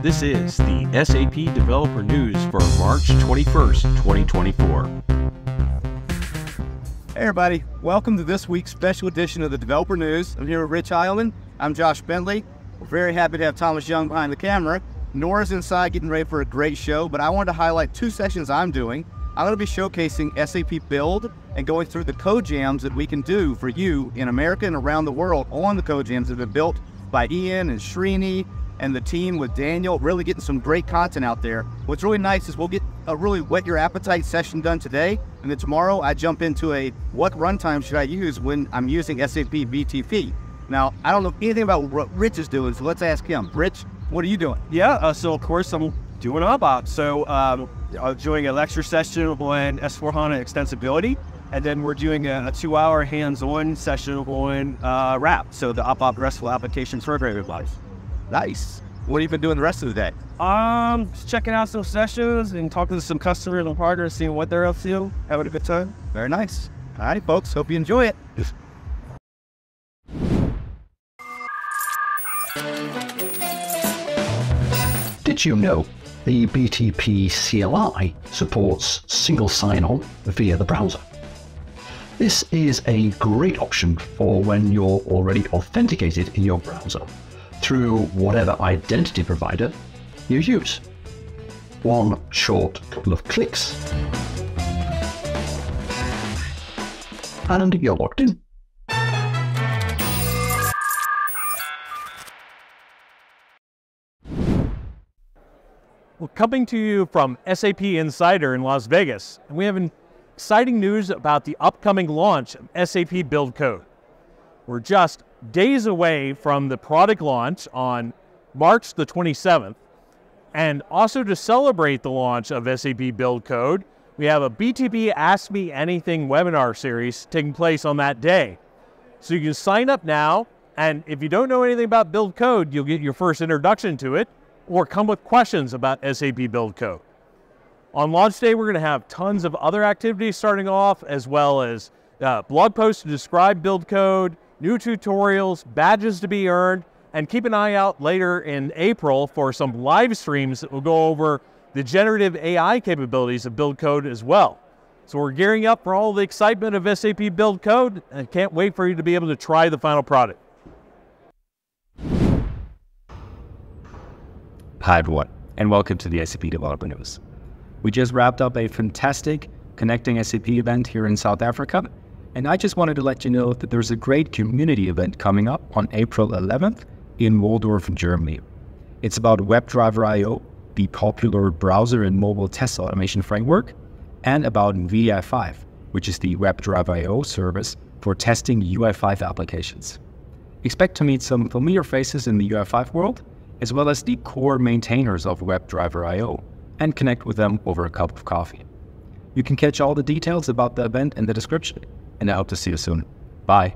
This is the SAP Developer News for March 21st, 2024. Hey everybody, welcome to this week's special edition of the Developer News. I'm here with Rich Heilman. I'm Josh Bentley. We're very happy to have Thomas Jung behind the camera. Nora's inside getting ready for a great show, but I wanted to highlight two sessions I'm doing. I'm going to be showcasing SAP Build and going through the code jams that we can do for you in America and around the world on the code jams that have been built by Ian and Srini and the team with Daniel, really getting some great content out there. What's really nice is we'll get a really whet your appetite session done today, and then tomorrow I jump into a what runtime should I use when I'm using SAP BTP. Now, I don't know anything about what Rich is doing, so let's ask him. Rich, what are you doing? Yeah, uh, so of course I'm doing ABAP. So um, I'm doing a lecture session on S4HANA extensibility, and then we're doing a, a two-hour hands-on session on uh, RAP, so the ABAP RESTful Application Programming Life. Nice. What have you been doing the rest of the day? Um, just checking out some sessions and talking to some customers and partners, seeing what they're up to, having a good time. Very nice. All right, folks. Hope you enjoy it. Did you know the BTP CLI supports single sign-on via the browser? This is a great option for when you're already authenticated in your browser through whatever identity provider you use. One short couple of clicks and you're logged in. Well, coming to you from SAP Insider in Las Vegas, and we have exciting news about the upcoming launch of SAP Build Code. We're just days away from the product launch on March the 27th, and also to celebrate the launch of SAP Build Code, we have a BTP Ask Me Anything webinar series taking place on that day. So you can sign up now, and if you don't know anything about Build Code, you'll get your first introduction to it or come with questions about SAP Build Code. On launch day, we're going to have tons of other activities starting off, as well as uh, blog posts to describe Build Code, new tutorials, badges to be earned, and keep an eye out later in April for some live streams that will go over the generative AI capabilities of Build Code as well. So we're gearing up for all the excitement of SAP Build Code, and can't wait for you to be able to try the final product. Hi, everyone, and welcome to the SAP Developer News. We just wrapped up a fantastic Connecting SAP event here in South Africa, and I just wanted to let you know that there's a great community event coming up on April 11th in Walldorf, Germany. It's about WebDriver IO, the popular browser and mobile test automation framework, and about wdi5, which is the WebDriver IO service for testing UI5 applications. Expect to meet some familiar faces in the UI5 world as well as the core maintainers of WebDriver IO, and connect with them over a cup of coffee. You can catch all the details about the event in the description, and I hope to see you soon. Bye.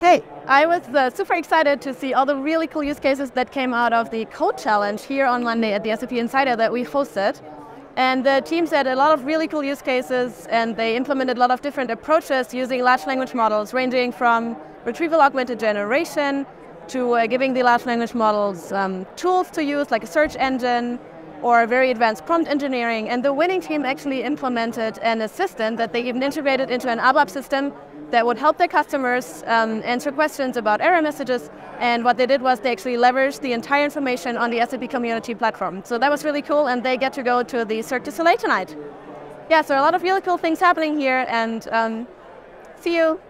Hey, I was uh, super excited to see all the really cool use cases that came out of the code challenge here on Monday at the SAP Insider that we hosted. And the teams had a lot of really cool use cases and they implemented a lot of different approaches using large language models ranging from retrieval augmented generation to uh, giving the large language models um, tools to use like a search engine or very advanced prompt engineering. And the winning team actually implemented an assistant that they even integrated into an ABAP system that would help their customers um, answer questions about error messages. And what they did was they actually leveraged the entire information on the SAP community platform. So that was really cool, and they get to go to the Cirque du Soleil tonight. Yeah, so a lot of really cool things happening here, and um, see you